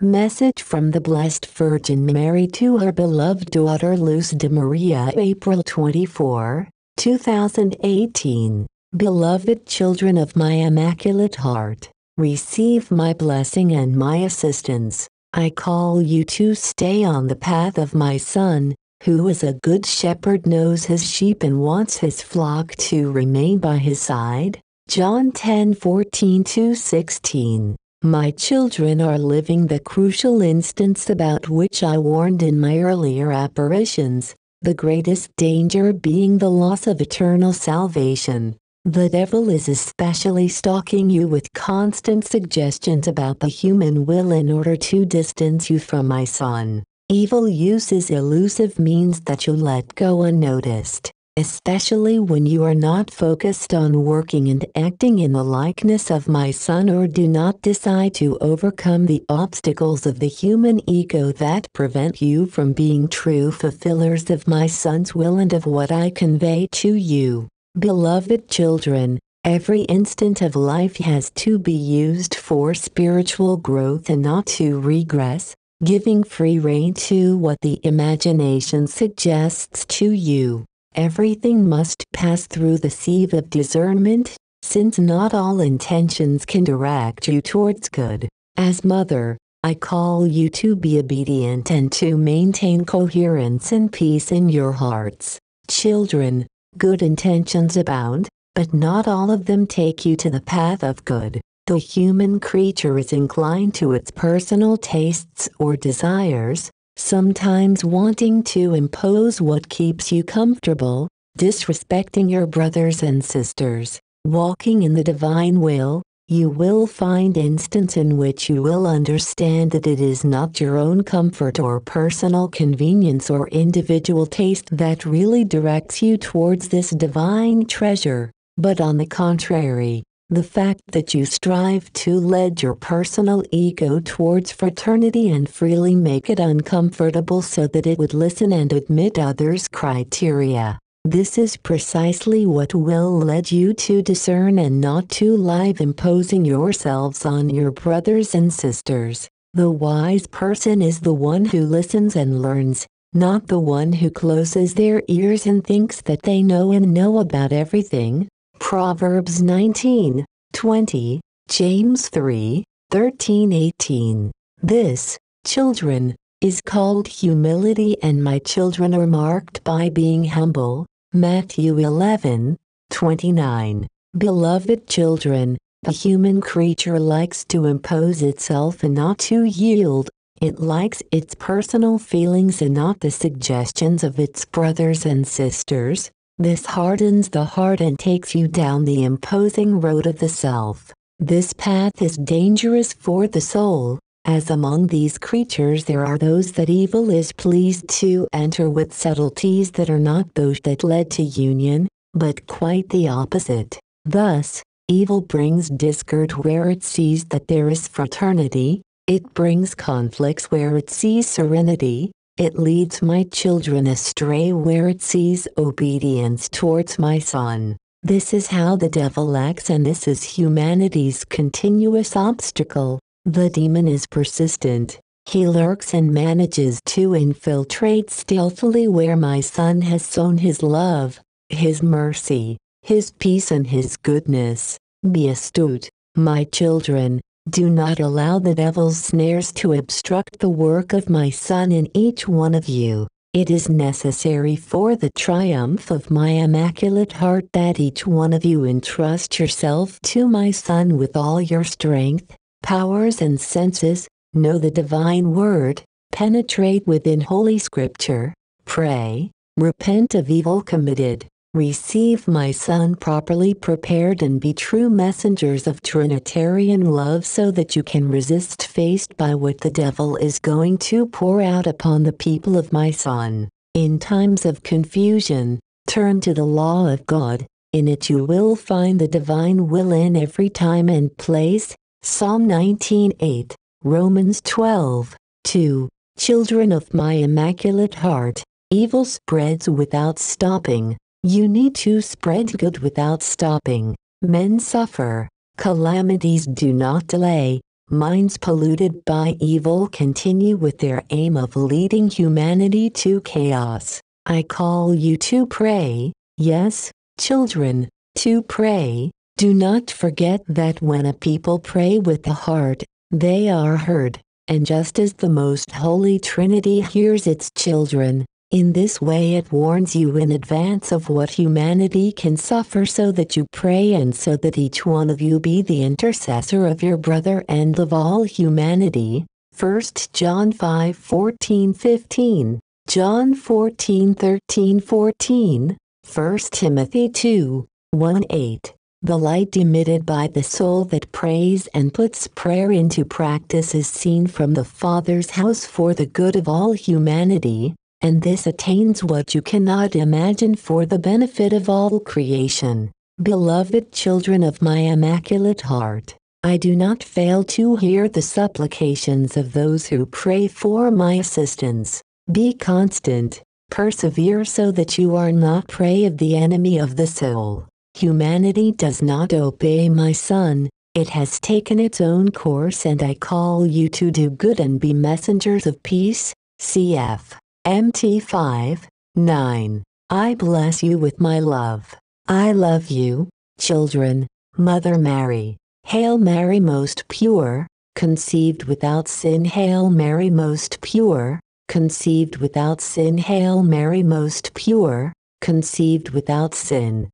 Message from the Blessed Virgin Mary to her beloved daughter Luz de Maria April 24, 2018 Beloved children of my Immaculate Heart, receive my blessing and my assistance. I call you to stay on the path of my Son, who is a good shepherd knows his sheep and wants his flock to remain by his side. John 10 14 16 my children are living the crucial instance about which I warned in my earlier apparitions, the greatest danger being the loss of eternal salvation. The devil is especially stalking you with constant suggestions about the human will in order to distance you from my son. Evil uses elusive means that you let go unnoticed especially when you are not focused on working and acting in the likeness of my son or do not decide to overcome the obstacles of the human ego that prevent you from being true fulfillers of my son's will and of what I convey to you. Beloved children, every instant of life has to be used for spiritual growth and not to regress, giving free rein to what the imagination suggests to you. Everything must pass through the sieve of discernment, since not all intentions can direct you towards good. As mother, I call you to be obedient and to maintain coherence and peace in your hearts. Children, good intentions abound, but not all of them take you to the path of good. The human creature is inclined to its personal tastes or desires, sometimes wanting to impose what keeps you comfortable, disrespecting your brothers and sisters, walking in the divine will, you will find instance in which you will understand that it is not your own comfort or personal convenience or individual taste that really directs you towards this divine treasure, but on the contrary, the fact that you strive to lead your personal ego towards fraternity and freely make it uncomfortable so that it would listen and admit others' criteria. This is precisely what will lead you to discern and not to live imposing yourselves on your brothers and sisters. The wise person is the one who listens and learns, not the one who closes their ears and thinks that they know and know about everything. Proverbs 19, 20, James 3, 13 18. This, children, is called humility and my children are marked by being humble. Matthew 11, 29. Beloved children, the human creature likes to impose itself and not to yield. It likes its personal feelings and not the suggestions of its brothers and sisters. This hardens the heart and takes you down the imposing road of the self. This path is dangerous for the soul, as among these creatures there are those that evil is pleased to enter with subtleties that are not those that led to union, but quite the opposite. Thus, evil brings discord where it sees that there is fraternity, it brings conflicts where it sees serenity, it leads my children astray where it sees obedience towards my son. This is how the devil acts and this is humanity's continuous obstacle. The demon is persistent. He lurks and manages to infiltrate stealthily where my son has sown his love, his mercy, his peace and his goodness. Be astute, my children, do not allow the devil's snares to obstruct the work of my Son in each one of you. It is necessary for the triumph of my immaculate heart that each one of you entrust yourself to my Son with all your strength, powers and senses, know the divine word, penetrate within Holy Scripture, pray, repent of evil committed, Receive my Son properly prepared and be true messengers of Trinitarian love so that you can resist faced by what the devil is going to pour out upon the people of my Son. In times of confusion, turn to the law of God, in it you will find the divine will in every time and place. Psalm 19:8, Romans 12, 2. Children of my immaculate heart, evil spreads without stopping. You need to spread good without stopping. Men suffer. Calamities do not delay. minds polluted by evil continue with their aim of leading humanity to chaos. I call you to pray, yes, children, to pray. Do not forget that when a people pray with the heart, they are heard, and just as the most holy Trinity hears its children, in this way it warns you in advance of what humanity can suffer so that you pray and so that each one of you be the intercessor of your brother and of all humanity. 1 John 5 14 15, John 14 13 14, 1 Timothy 2 1 8. The light emitted by the soul that prays and puts prayer into practice is seen from the Father's house for the good of all humanity, and this attains what you cannot imagine for the benefit of all creation. Beloved children of my immaculate heart, I do not fail to hear the supplications of those who pray for my assistance. Be constant, persevere so that you are not prey of the enemy of the soul. Humanity does not obey my son, it has taken its own course and I call you to do good and be messengers of peace, cf. MT5, 9. I bless you with my love. I love you, children, Mother Mary. Hail Mary most pure, conceived without sin Hail Mary most pure, conceived without sin Hail Mary most pure, conceived without sin.